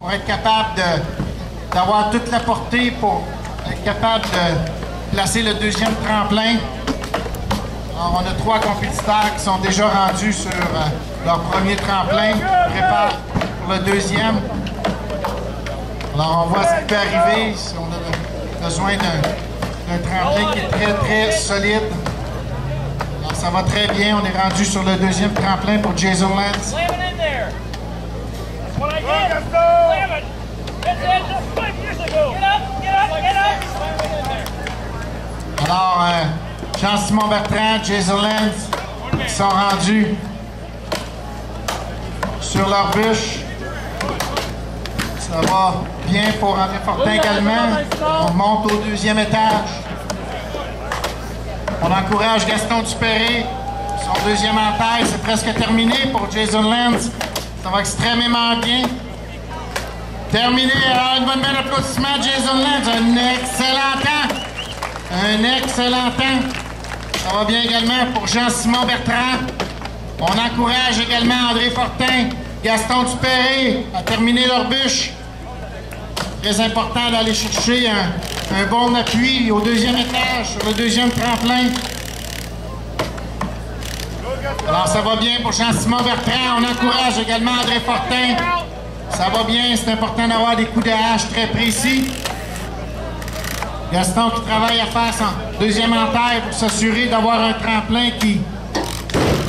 pour être capable d'avoir toute la portée pour être capable de placer le deuxième tremplin. Alors, on a trois compétiteurs qui sont déjà rendus sur euh, leur premier tremplin, préparent pour le deuxième. Alors, on voit ce qui peut arriver si on a besoin d'un tremplin qui est très, très solide. Alors, ça va très bien. On est rendu sur le deuxième tremplin pour Jason Lance. Slam it in there. That's what I did. Slam it. That's it. Just five years ago. Get up, get up, get up. Slam it in there. Alors, euh, Jean-Simon Bertrand, Jason Lenz, qui sont rendus sur leur bûche. Ça va bien pour André Fortin également. On monte au deuxième étage. On encourage Gaston Dupéré. Son deuxième entaille, c'est presque terminé pour Jason Lenz. Ça va extrêmement bien. Terminé. Une bonne main d'applaudissement, Jason Lenz. Un excellent temps. Un excellent temps. Ça va bien également pour Jean-Simon Bertrand. On encourage également André Fortin, Gaston Dupéré à terminer leur bûche. Très important d'aller chercher un, un bon appui au deuxième étage, sur le deuxième tremplin. Alors ça va bien pour Jean-Simon Bertrand. On encourage également André Fortin. Ça va bien, c'est important d'avoir des coups de hache très précis. Gaston qui travaille à faire son deuxième entaille pour s'assurer d'avoir un tremplin qui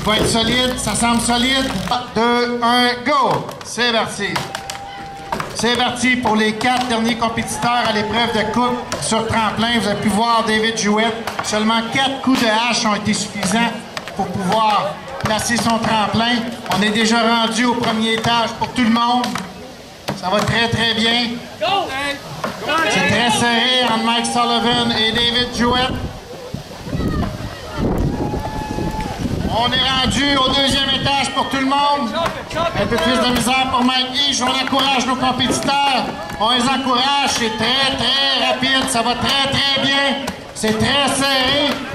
va être solide. Ça semble solide. 2, 1, go! C'est parti. C'est parti pour les quatre derniers compétiteurs à l'épreuve de coupe sur tremplin. Vous avez pu voir David Jouet. Seulement quatre coups de hache ont été suffisants pour pouvoir placer son tremplin. On est déjà rendu au premier étage pour tout le monde. Ça va très très bien. C'est très serré entre Mike Sullivan et David Jouet. On est rendu au deuxième étage pour tout le monde. Un peu plus de misère pour Mike Ish. On encourage nos compétiteurs. On les encourage. C'est très, très rapide. Ça va très, très bien. C'est très serré.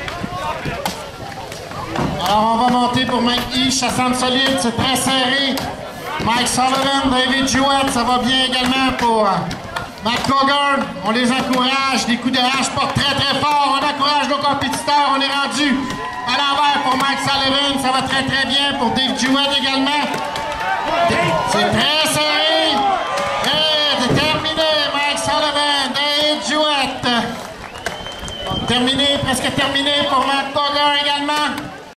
Alors, on va monter pour Mike Ish. Ça semble solide. C'est très serré. Mike Sullivan, David Jouet, ça va bien également pour euh, Matt Cogar. On les encourage. Des coups de hache portent très, très fort. On encourage nos compétiteurs. On est rendu à l'envers pour Mike Sullivan. Ça va très, très bien pour Dave Jouet également. C'est très serré. C'est terminé, Mike Sullivan, Dave Jouet. Terminé, presque terminé pour Matt Cogar également.